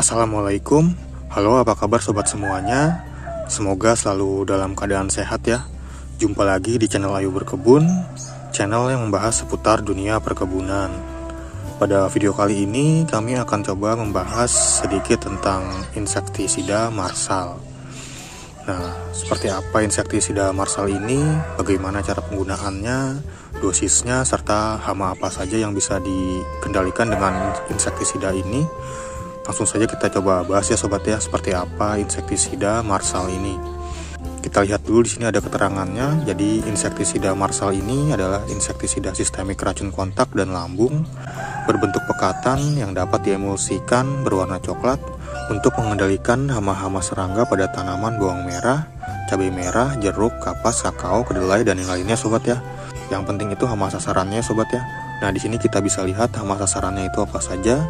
Assalamualaikum, halo apa kabar sobat semuanya? Semoga selalu dalam keadaan sehat ya. Jumpa lagi di channel Ayu Berkebun Channel yang membahas seputar dunia perkebunan. Pada video kali ini kami akan coba membahas sedikit tentang insektisida marsal. Nah, seperti apa insektisida marsal ini, bagaimana cara penggunaannya, dosisnya, serta hama apa saja yang bisa dikendalikan dengan insektisida ini Langsung saja kita coba bahas ya sobat ya seperti apa insektisida marsal ini. Kita lihat dulu di sini ada keterangannya. Jadi insektisida marsal ini adalah insektisida sistemik racun kontak dan lambung berbentuk pekatan yang dapat diemulsikan berwarna coklat untuk mengendalikan hama-hama serangga pada tanaman bawang merah, cabai merah, jeruk, kapas, kakao, kedelai dan yang lainnya sobat ya. Yang penting itu hama sasarannya sobat ya. Nah, di sini kita bisa lihat hama sasarannya itu apa saja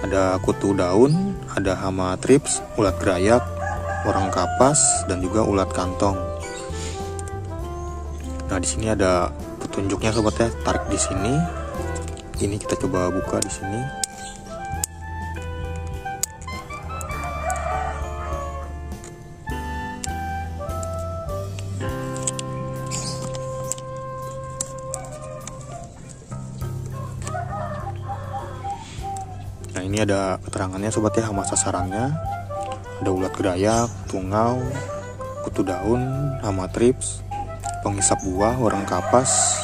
ada kutu daun, ada hama trips, ulat gerayak, orang kapas, dan juga ulat kantong. Nah, di sini ada petunjuknya sobat ya, tarik di sini. Ini kita coba buka di sini. Nah ini ada keterangannya sobat ya hama sasarannya. Ada ulat gerayak, tungau, kutu daun, hama trips, pengisap buah, orang kapas,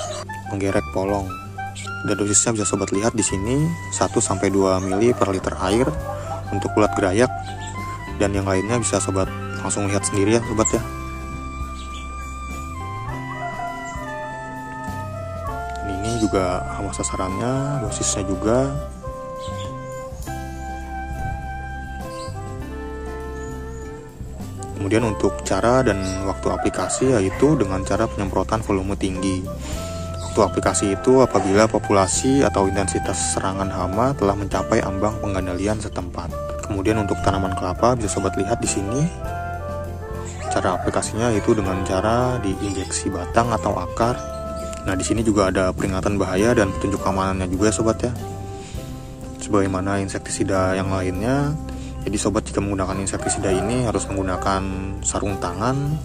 penggerek polong. Dan dosisnya bisa sobat lihat di sini 1-2 ml per liter air untuk ulat gerayak. Dan yang lainnya bisa sobat langsung lihat sendiri ya sobat ya. Ini juga hama sasarannya dosisnya juga Kemudian untuk cara dan waktu aplikasi yaitu dengan cara penyemprotan volume tinggi. Waktu aplikasi itu apabila populasi atau intensitas serangan hama telah mencapai ambang pengendalian setempat. Kemudian untuk tanaman kelapa bisa sobat lihat di sini. Cara aplikasinya itu dengan cara diinjeksi batang atau akar. Nah, di sini juga ada peringatan bahaya dan petunjuk keamanannya juga sobat ya. Sebagaimana insektisida yang lainnya, jadi sobat jika menggunakan insektisida ini harus menggunakan sarung tangan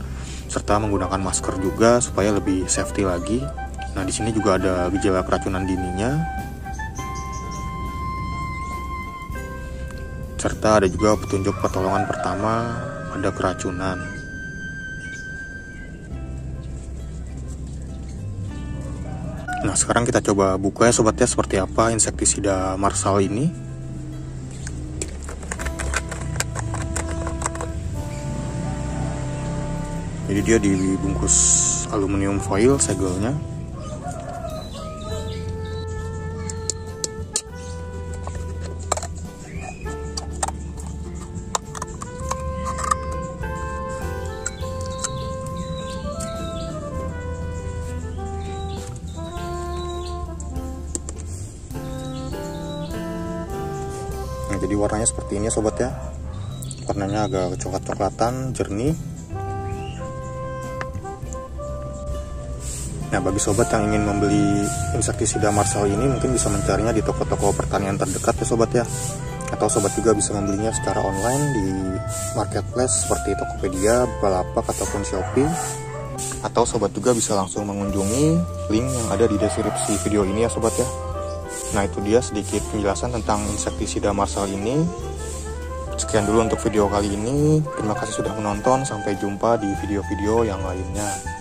serta menggunakan masker juga supaya lebih safety lagi. Nah, di sini juga ada gejala keracunan dininya. Serta ada juga petunjuk pertolongan pertama ada keracunan. Nah, sekarang kita coba buka ya sobat ya seperti apa insektisida marsal ini. Jadi dia dibungkus aluminium foil segelnya. Nah, jadi warnanya seperti ini ya sobat ya. Warnanya agak coklat-coklatan jernih Nah, bagi sobat yang ingin membeli insektisida Marsal ini mungkin bisa mencarinya di toko-toko pertanian terdekat ya sobat ya. Atau sobat juga bisa membelinya secara online di marketplace seperti Tokopedia, Bukalapak ataupun Shopee. Atau sobat juga bisa langsung mengunjungi link yang ada di deskripsi video ini ya sobat ya. Nah, itu dia sedikit penjelasan tentang insektisida Marsal ini. Sekian dulu untuk video kali ini. Terima kasih sudah menonton. Sampai jumpa di video-video yang lainnya.